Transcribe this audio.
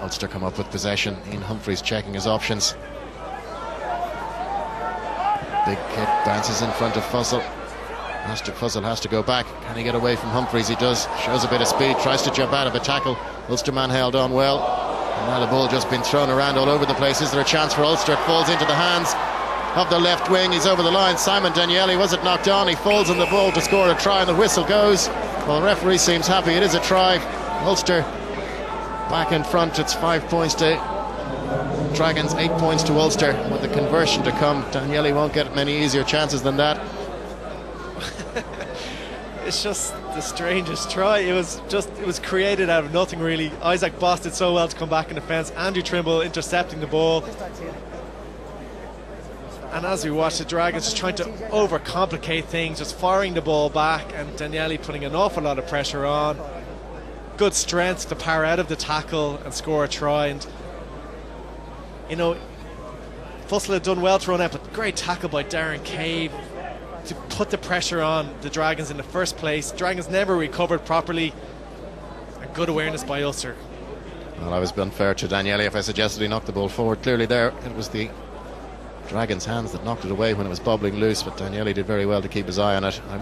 Ulster come up with possession. Ian Humphreys checking his options. Big kick bounces in front of Fussell. Has to, Fussell has to go back. Can he get away from Humphreys? He does. Shows a bit of speed. Tries to jump out of a tackle. Ulsterman held on well. And now the ball just been thrown around all over the place. Is there a chance for Ulster? It falls into the hands of the left wing. He's over the line. Simon Danielli was it knocked on? He falls on the ball to score a try, and the whistle goes. Well, the referee seems happy. It is a try. Ulster back in front. It's five points to Dragons, eight points to Ulster. With the conversion to come, Danielli won't get many easier chances than that. it's just the strangest try. It was just it was created out of nothing really. Isaac Boss did so well to come back in defence. Andrew Trimble intercepting the ball. And as we watch the Dragons just trying to overcomplicate things, just firing the ball back, and Danielli putting an awful lot of pressure on. Good strength to power out of the tackle and score a try. And you know, Fussell had done well to run out, but great tackle by Darren Cave to put the pressure on the Dragons in the first place. Dragons never recovered properly. And good awareness by Ulster. Well, I was unfair to Danielli if I suggested he knocked the ball forward. Clearly, there it was the Dragons' hands that knocked it away when it was bobbling loose, but Danielli did very well to keep his eye on it. I